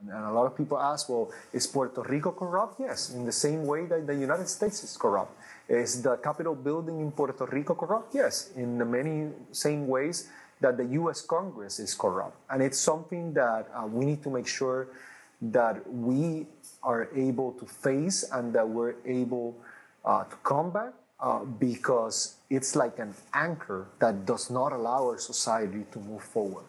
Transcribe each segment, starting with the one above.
And a lot of people ask, well, is Puerto Rico corrupt? Yes, in the same way that the United States is corrupt. Is the Capitol building in Puerto Rico corrupt? Yes, in the many same ways that the US Congress is corrupt. And it's something that uh, we need to make sure that we are able to face and that we're able uh, to combat uh, because it's like an anchor that does not allow our society to move forward.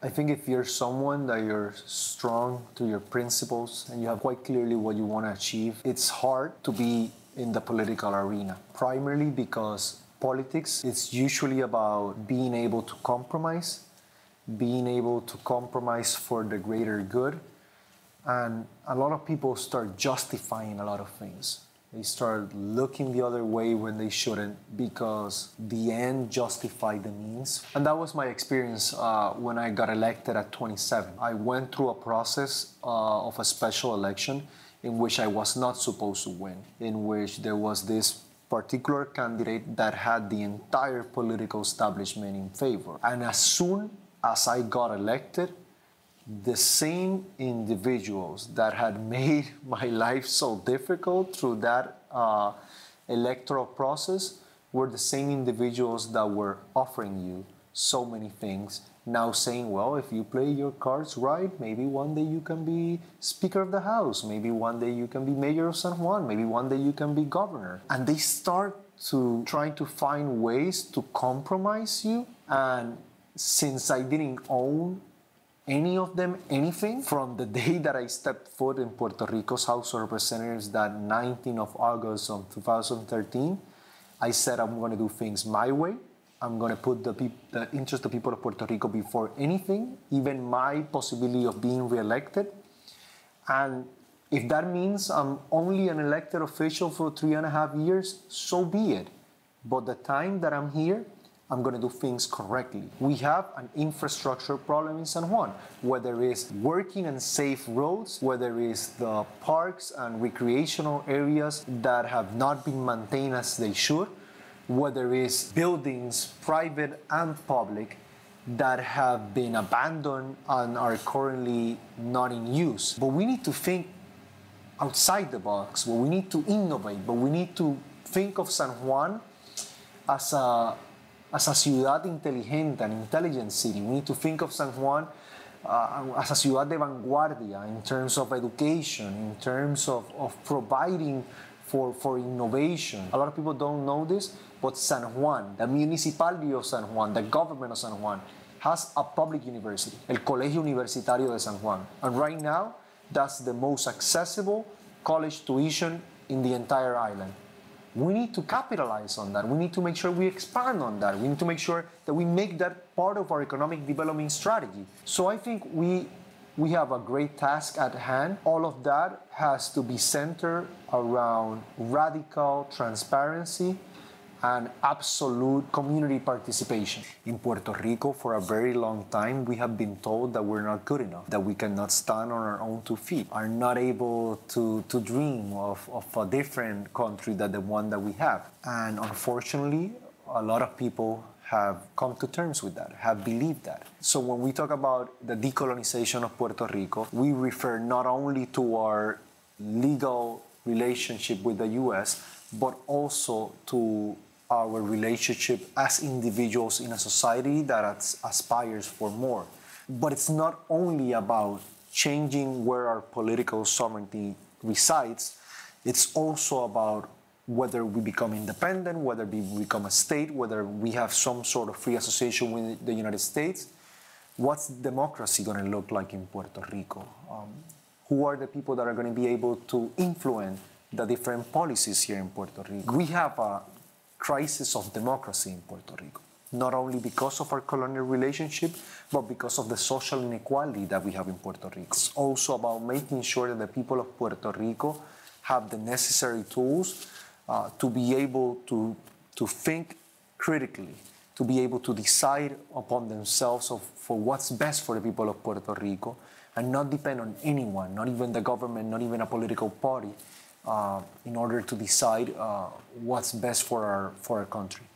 I think if you're someone that you're strong to your principles and you have quite clearly what you want to achieve, it's hard to be in the political arena. Primarily because politics is usually about being able to compromise, being able to compromise for the greater good. And a lot of people start justifying a lot of things. They start looking the other way when they shouldn't because the end justified the means. And that was my experience uh, when I got elected at 27. I went through a process uh, of a special election in which I was not supposed to win, in which there was this particular candidate that had the entire political establishment in favor. And as soon as I got elected, the same individuals that had made my life so difficult through that uh, electoral process were the same individuals that were offering you so many things. Now saying well if you play your cards right maybe one day you can be speaker of the house. Maybe one day you can be mayor of san juan. Maybe one day you can be governor. And they start to trying to find ways to compromise you. And since i didn't own any of them anything. From the day that I stepped foot in Puerto Rico's House of Representatives that 19th of August of 2013 I said I'm going to do things my way. I'm going to put the, the interest of people of Puerto Rico before anything even my possibility of being reelected. And if that means I'm only an elected official for three and a half years so be it. But the time that I'm here I'm going to do things correctly. We have an infrastructure problem in San Juan, whether it's working and safe roads, whether it's the parks and recreational areas that have not been maintained as they should, whether it's buildings, private and public, that have been abandoned and are currently not in use. But we need to think outside the box, but we need to innovate, but we need to think of San Juan as a as a ciudad inteligente, an intelligent city. We need to think of San Juan uh, as a ciudad de vanguardia in terms of education, in terms of, of providing for, for innovation. A lot of people don't know this, but San Juan, the municipality of San Juan, the government of San Juan, has a public university, El Colegio Universitario de San Juan. And right now, that's the most accessible college tuition in the entire island we need to capitalize on that. We need to make sure we expand on that. We need to make sure that we make that part of our economic development strategy. So I think we we have a great task at hand. All of that has to be centered around radical transparency and absolute community participation. In Puerto Rico, for a very long time, we have been told that we're not good enough, that we cannot stand on our own two feet, are not able to, to dream of, of a different country than the one that we have. And unfortunately, a lot of people have come to terms with that, have believed that. So when we talk about the decolonization of Puerto Rico, we refer not only to our legal relationship with the US, but also to our relationship as individuals in a society that aspires for more. But it's not only about changing where our political sovereignty resides, it's also about whether we become independent, whether we become a state, whether we have some sort of free association with the United States. What's democracy going to look like in Puerto Rico? Um, who are the people that are going to be able to influence the different policies here in Puerto Rico? We have a crisis of democracy in Puerto Rico, not only because of our colonial relationship, but because of the social inequality that we have in Puerto Rico. It's also about making sure that the people of Puerto Rico have the necessary tools uh, to be able to, to think critically, to be able to decide upon themselves of, for what's best for the people of Puerto Rico and not depend on anyone, not even the government, not even a political party, in order to decide uh, what's best for our for our country.